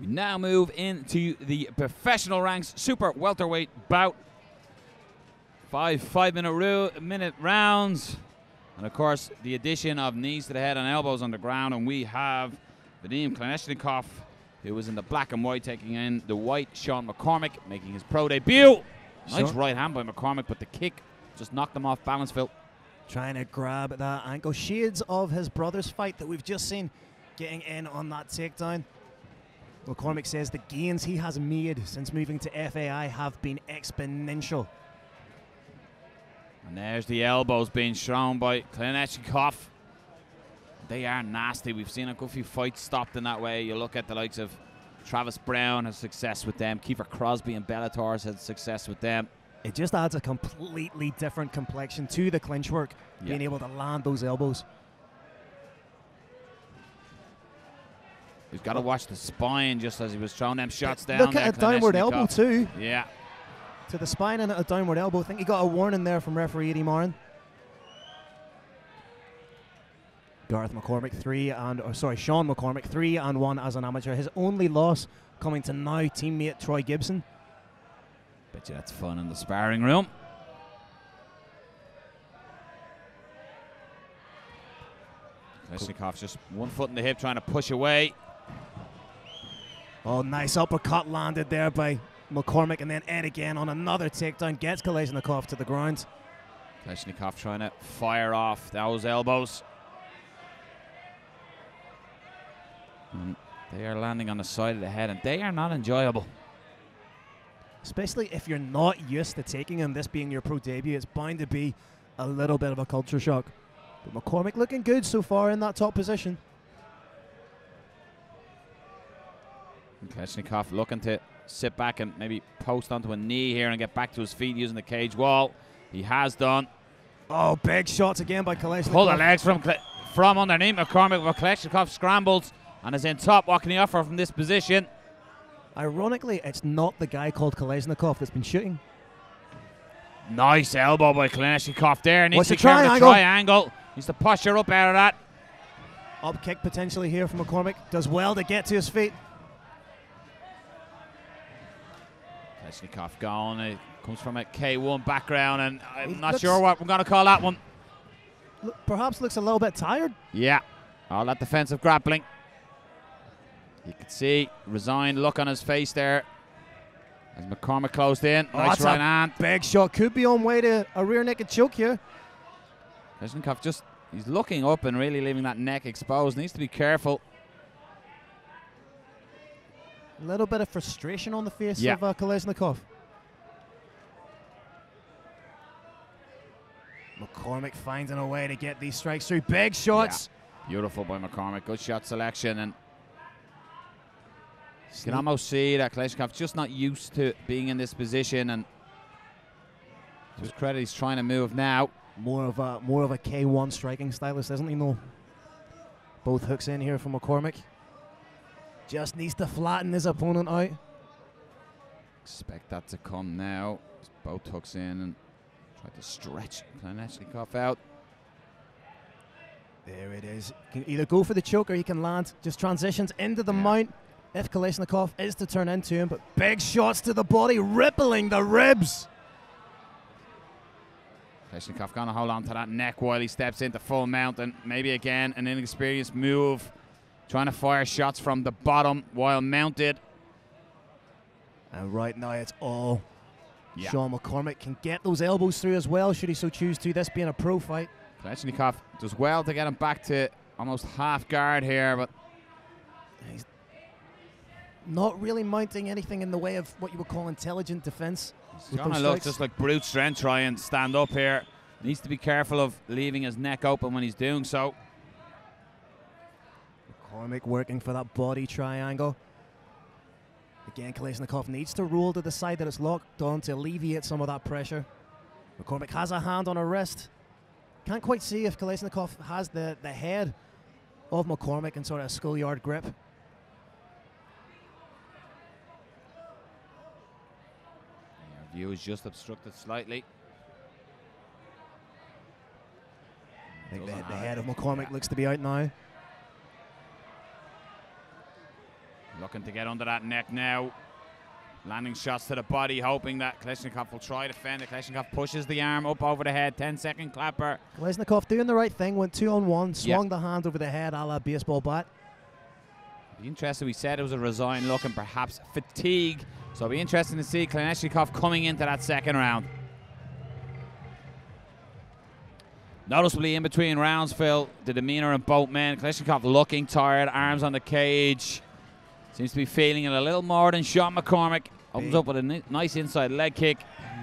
We now move into the professional ranks super welterweight bout. Five five minute ru- minute rounds. And of course, the addition of knees to the head and elbows on the ground. And we have Vadim Klaneshnikov, who was in the black and white, taking in the white Sean McCormac, making his pro debut. Nice Sean- right hand by McCormac, but the kick just knocked him off balance, Phil. Trying to grab that ankle. Shades of his brother's fight that we've just seen getting in on that takedown. McCormac says the gains he has made since moving to FAI have been exponential. And there's the elbows being shown by Klaneshnikov. They are nasty. We've seen a good few fights stopped in that way. You look at the likes of Travis Browne has success with them. Kiefer Crosbie and Bellator has had success with them. It just adds a completely different complexion to the clinch work, Yeah. being able to land those elbows. We've got to watch the spine just as he was throwing them shots down. Look at a downward elbow too, Yeah. to the spine and a downward elbow. I think he got a warning there from referee Eddie Marin. Gareth McCormac three and or sorry Sean McCormac three and one as an amateur. His only loss coming to now teammate Troy Gibson. Bet you that's fun in the sparring room. Kalashnikov's just one foot in the hip trying to push away. Oh, nice uppercut landed there by McCormac, and then Ed again on another takedown gets Kalashnikov to the ground. Kalashnikov trying to fire off those elbows. And they are landing on the side of the head, and they are not enjoyable. Especially if you're not used to taking them, this being your pro debut, it's bound to be a little bit of a culture shock. But McCormac looking good so far in that top position. And Kalashnikov looking to sit back and maybe post onto a knee here and get back to his feet using the cage wall. He has done. Oh, big shots again by Kalashnikov. Pull the legs from Kle- from underneath McCormac, but Kalashnikov scrambles and is in top. What can he offer from this position? Ironically, it's not the guy called Kalashnikov that's been shooting. Nice elbow by Kalashnikov there. Needs What's to the cover the triangle? triangle. Needs to posture up out of that. Up kick potentially here from McCormac. Does well to get to his feet. Kalashnikov going. It comes from a K1 background, and I'm He not looks- sure what we're going to call that one. Look, perhaps looks a little bit tired. Yeah. All that defensive grappling. You can see resigned look on his face there as McCormac closed in. Oh, nice right hand. Big shot. Could be on way to a rear naked choke here. Kalashnikov just he's looking up and really leaving that neck exposed. Needs to be careful. A little bit of frustration on the face Yeah. of uh, Kalashnikov. McCormac finding a way to get these strikes through. Big shots. Beautiful by McCormac. Good shot selection and you can almost see that Kalashnikov's just not used to being in this position and to his credit he's trying to move now. More of a more of a K1 striking stylist, isn't he? No. Both hooks in here from McCormac. Just needs to flatten his opponent out. Expect that to come now. Both hooks in and try to stretch Kalashnikov out. There it is. Can either go for the choke or he can land. Just transitions into the Yeah. mount. If Kalashnikov is to turn into him, but big shots to the body, rippling the ribs. Kalashnikov going to hold on to that neck while he steps into full mount and maybe again an inexperienced move. Trying to fire shots from the bottom while mounted. And right now it's all Yeah. Sean McCormac can get those elbows through as well, should he so choose to. This being a pro fight. Kalashnikov does well to get him back to almost half guard here, but He's not really mounting anything in the way of what you would call intelligent defense. he's going to look just like brute strength try and stand up here. Needs to be careful of leaving his neck open when he's doing so. McCormac working for that body triangle. Again, Kalashnikov needs to roll to the side that it's locked on to alleviate some of that pressure. McCormac has a hand on her wrist. Can't quite see if Kalashnikov has the, the head of McCormac in sort of a schoolyard grip. Our view is just obstructed slightly. I think the, the head of McCormac looks to be out now. Looking to get under that neck now. Landing shots to the body, hoping that Kleshnikov will try to fend it. Kleshnikov pushes the arm up over the head. 10 second clapper. Kolesnikov doing the right thing, went two on one, swung the hand over the head a la baseball bat. Be interested. We said it was a resigned look and perhaps fatigue. So it'll be interesting to see Kleshnikov coming into that second round. Noticeably in between rounds, Phil, the demeanor of both men. Kleshnikov looking tired, arms on the cage. Seems to be feeling it a little more than Sean McCormac. Opens up with a ni- nice inside leg kick.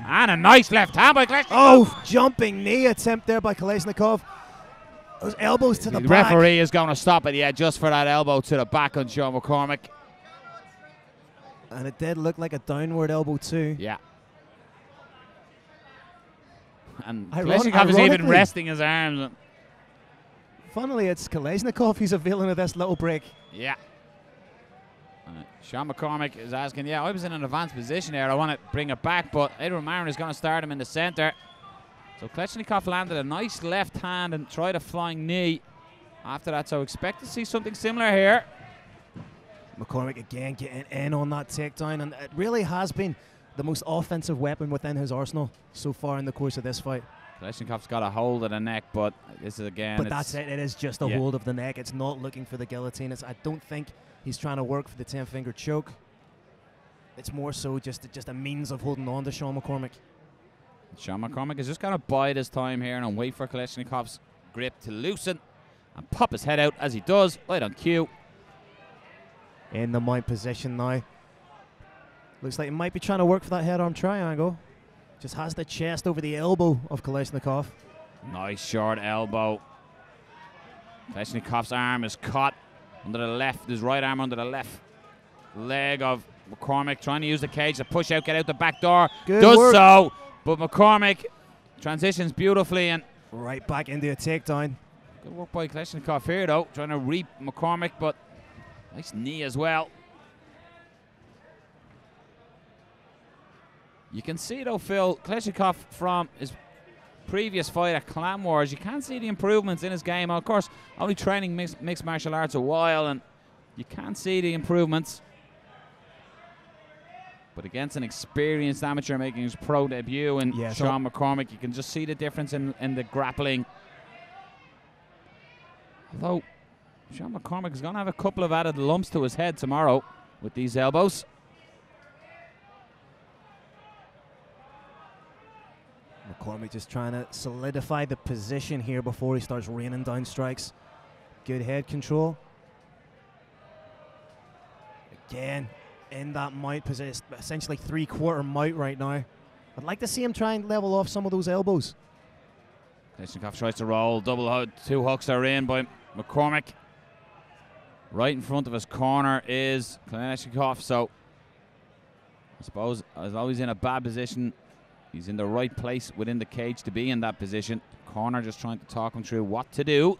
And a nice left hand by. Oh, jumping knee attempt there by Kolesnikov. Those elbows to the, the back. referee is going to stop it, yeah, just for that elbow to the back on Sean McCormac. And it did look like a downward elbow too. Yeah. And Kleshnikov is even resting his arms. Funnily, it's Kolesnikov who's a villain of this little break. Yeah. Uh, Sean McCormac is asking, yeah, I was in an advanced position there. I want to bring it back, but Edward Marin is going to start him in the center. So Kleshnikov landed a nice left hand and tried a flying knee after that. So expect to see something similar here. McCormac again getting in on that takedown, and it really has been the most offensive weapon within his arsenal so far in the course of this fight. Kleshnikov's got a hold of the neck, but this is again. but that's it. It is just a yeah. hold of the neck. It's not looking for the guillotine. It's, I don't think he's trying to work for the ten finger choke. It's more so just just a means of holding on to Sean McCormac. Sean McCormac is just going to bide his time here and wait for Kalashnikov's grip to loosen and pop his head out as he does, right on cue. In the mount position now. Looks like he might be trying to work for that head arm triangle. Just has the chest over the elbow of Kalashnikov. Nice short elbow. Kalashnikov's arm is caught under the left, his right arm under the left leg of McCormac, trying to use the cage to push out, get out the back door. Good Does work. so, but McCormac transitions beautifully and Right back into a takedown. Good work by Kalashnikov here, though, trying to reap McCormac, but nice knee as well. You can see, though, Phil, Kalashnikov from his previous fight at Clan Wars, you can see the improvements in his game. Of course, only training mixed, mixed martial arts a while, and you can see the improvements. But against an experienced amateur making his pro debut and Yeah, so- Sean McCormac, you can just see the difference in, in the grappling. Although Sean McCormac is going to have a couple of added lumps to his head tomorrow with these elbows. McCormac just trying to solidify the position here before he starts raining down strikes. Good head control. Again, in that mount position, essentially three quarter mount right now. I'd like to see him try and level off some of those elbows. Kalashnikov tries to roll. Double hook. Two hooks are in by McCormac. Right in front of his corner is Kalashnikov. So I suppose as always in a bad position, he's in the right place within the cage to be in that position. Corner just trying to talk him through what to do.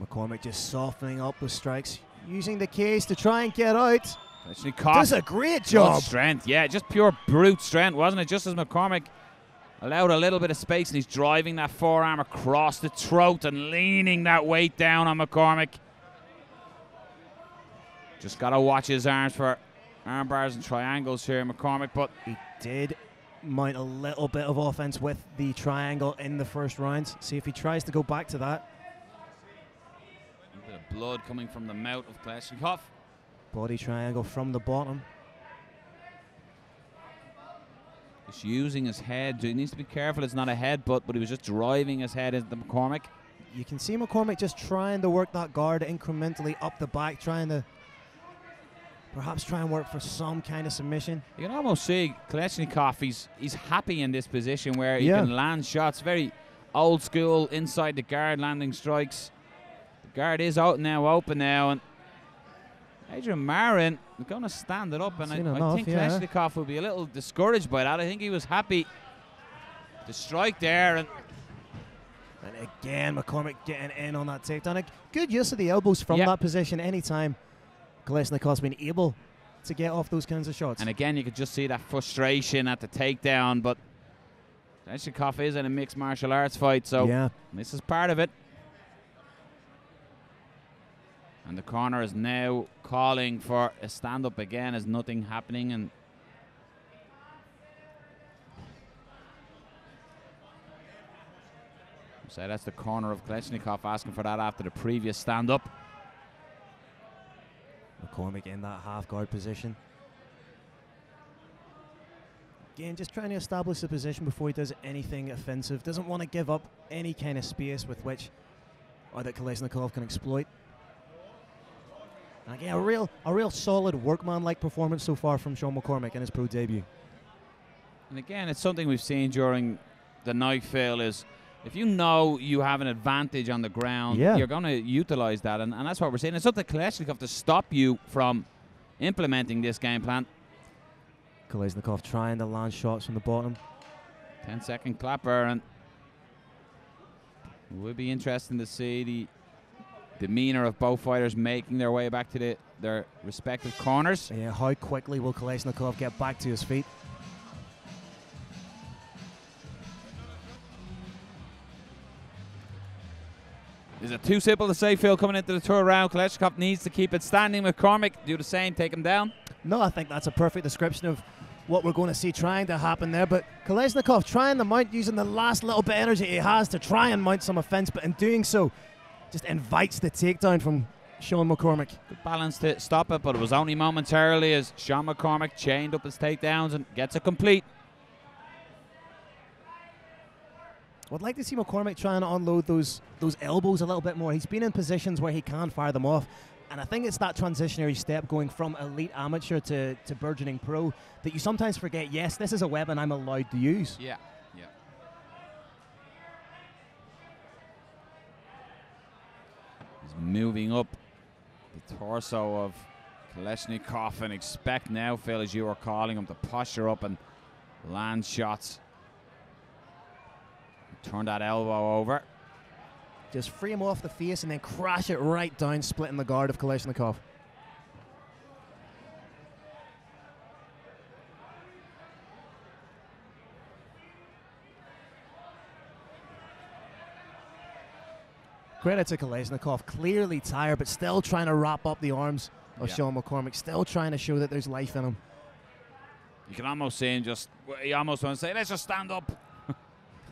McCormac just softening up the strikes, using the cage to try and get out. Kalashnikov Does a great Good job. strength, yeah, just pure brute strength, wasn't it? Just as McCormac allowed a little bit of space, and he's driving that forearm across the throat and leaning that weight down on McCormac. Just got to watch his arms for arm bars and triangles here, McCormac. But He did mount a little bit of offense with the triangle in the first round. See if he tries to go back to that. a bit of blood coming from the mouth of Kalashnikov. Body triangle from the bottom. Just using his head. He needs to be careful. It's not a headbutt, but he was just driving his head into McCormac. You can see McCormac just trying to work that guard incrementally up the back, trying to perhaps try and work for some kind of submission. You can almost see Kalashnikov, he's, he's happy in this position where he Yeah. can land shots. Very old school inside the guard landing strikes. The guard is out now, open now, and Adrian Marin is going to stand it up, and I, Seen I think yeah. Kalashnikov will be a little discouraged by that. I think he was happy to strike there, and And again, McCormac getting in on that takedown. A good use of the elbows from Yeah. that position anytime Kalashnikov's been able to get off those kinds of shots. and again you could just see that frustration at the takedown, but Kalashnikov is in a mixed martial arts fight, so yeah. this is part of it. And the corner is now calling for a stand up again as nothing happening and So that's the corner of Kleshnikov asking for that after the previous stand up. McCormac in that half guard position. Again, just trying to establish the position before he does anything offensive. Doesn't want to give up any kind of space with which or that Kolesnikov can exploit. And again, a real, a real solid workman-like performance so far from Sean McCormick in his pro debut. And again, it's something we've seen during the night, Phil, is if you know you have an advantage on the ground, Yeah. you're going to utilize that. And, and that's what we're saying. It's up to Kalashnikov to stop you from implementing this game plan. Kolesnikov trying to land shots from the bottom. 10 second clapper. And it would be interesting to see the demeanor of both fighters making their way back to the, their respective corners. Yeah, how quickly will Kolesnikov get back to his feet? Too simple to say, Phil, coming into the tour round? Kalashnikov needs to keep it standing. McCormac do the same, take him down. No, I think that's a perfect description of what we're going to see trying to happen there. But Kolesnikov trying to mount using the last little bit of energy he has to try and mount some offense, but in doing so, just invites the takedown from Sean McCormac. Good balance to stop it, but it was only momentarily as Sean McCormac chained up his takedowns and gets it complete. I'd like to see McCormac trying to unload those those elbows a little bit more. He's been in positions where he can fire them off. And I think it's that transitionary step going from elite amateur to, to burgeoning pro that you sometimes forget, yes, this is a weapon I'm allowed to use. Yeah, yeah. He's moving up the torso of Kalashnikov and expect now, Phil, as you are calling him, to posture up and land shots. Turn that elbow over. Just free him off the face and then crash it right down, splitting the guard of Kalashnikov. Credit to Kalashnikov, clearly tired, but still trying to wrap up the arms of Yeah. Sean McCormac, still trying to show that there's life in him. You can almost see him just, he almost wants to say, let's just stand up.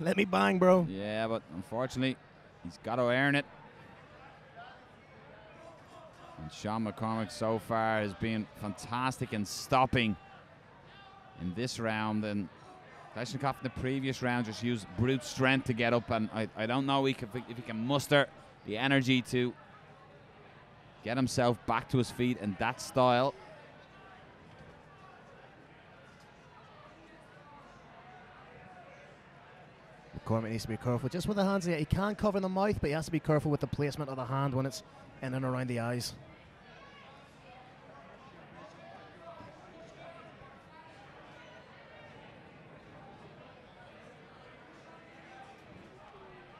Let me bang, bro. Yeah, but unfortunately, he's got to earn it. And Sean McCormac so far has been fantastic in stopping in this round. And Kalashnikov in the previous round just used brute strength to get up. And I, I don't know if he can muster the energy to get himself back to his feet in that style. McCormac needs to be careful just with the hands. He can cover the mouth, but he has to be careful with the placement of the hand when it's in and around the eyes.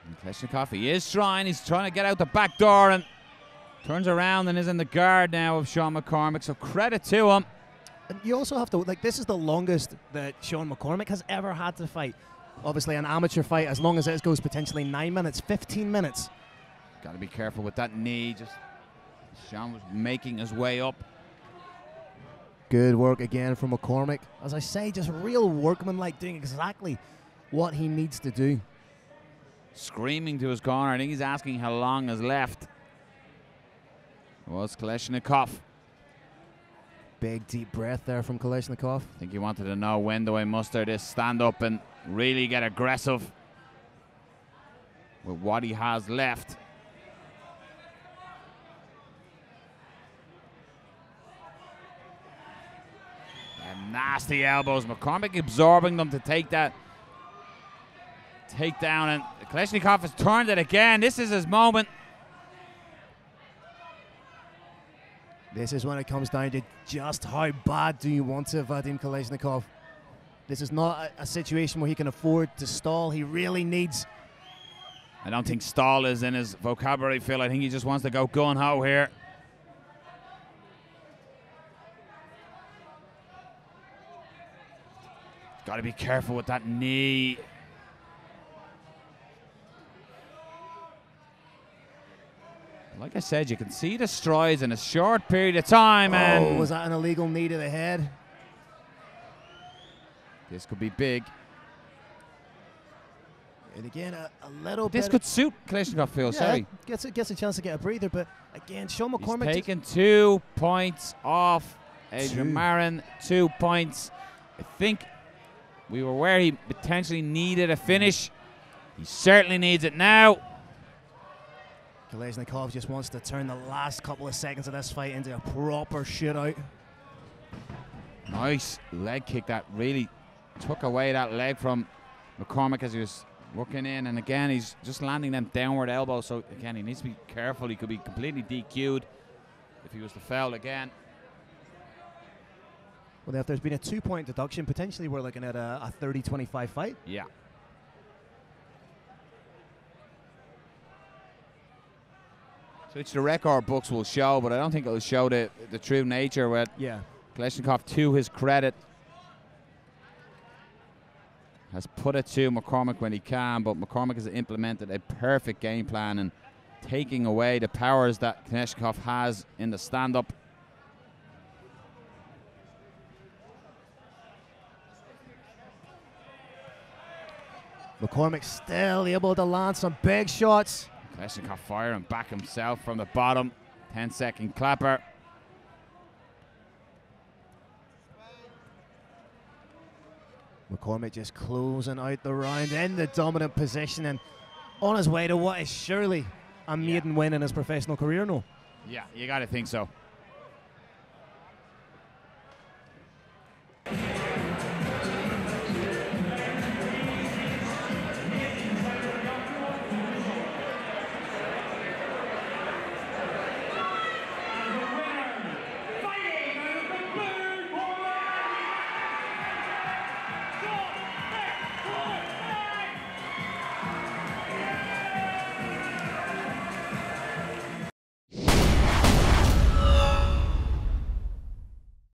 And Kalashnikov, he is trying. He's trying to get out the back door and turns around and is in the guard now of Sean McCormac. So credit to him. And you also have to like this is the longest that Sean McCormac has ever had to fight. Obviously, an amateur fight, as long as it goes potentially nine minutes, 15 minutes. Got to be careful with that knee. Just Sean was making his way up. Good work again from McCormac. As I say, just real workman-like, doing exactly what he needs to do. Screaming to his corner. I think he's asking how long is left. It was Kalashnikov. Big deep breath there from Kalashnikov. I think he wanted to know when do I muster this stand up and really get aggressive with what he has left. And nasty elbows. McCormac absorbing them to take that takedown. And Kalashnikov has turned it again. This is his moment. This is when it comes down to just how bad do you want to Vadim Kalashnikov. This is not a, a situation where he can afford to stall. He really needs I don't think stall is in his vocabulary, Phil. I think he just wants to go gun ho here. Got to be careful with that knee. Like I said, you can see the strides in a short period of time, Oh, and was that an illegal knee to the head? This could be big. And again, a, a little This bit. could suit Kalashnikov, Phil. yeah, Sorry. Gets a, gets a chance to get a breather, but again, Sean He's McCormac. just- taken two points off Adrian Two. Marin. Two points. I think we were where he potentially needed a finish. He certainly needs it now. Kalashnikov just wants to turn the last couple of seconds of this fight into a proper shootout. Nice leg kick that really took away that leg from McCormac as he was working in. And again, he's just landing them downward elbows. So again, he needs to be careful. He could be completely DQ'd if he was to foul again. Well, if there's been a two point deduction, potentially we're looking at a, a 30 25 fight. Yeah. So which the record books will show, but I don't think it'll show the, the true nature with Yeah. Kalashnikov to his credit. Has put it to McCormac when he can, but McCormac has implemented a perfect game plan and taking away the powers that Kalashnikov has in the stand up. McCormac still able to land some big shots. Kalashnikov firing back himself from the bottom. 10 second clapper. McCormac just closing out the round in the dominant position and on his way to what is surely a maiden win in his professional career. No, Yeah, you got to think so.